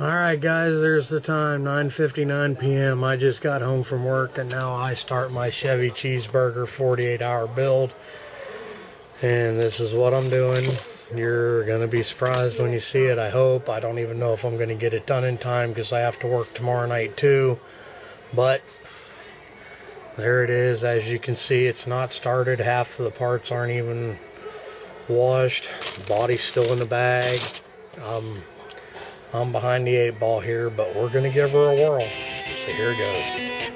Alright guys, there's the time, 9.59 p.m. I just got home from work and now I start my Chevy Cheeseburger 48 hour build. And this is what I'm doing. You're going to be surprised when you see it, I hope. I don't even know if I'm going to get it done in time because I have to work tomorrow night too. But there it is. As you can see, it's not started. Half of the parts aren't even washed. Body's still in the bag. Um, I'm behind the eight ball here, but we're going to give her a whirl. So here goes.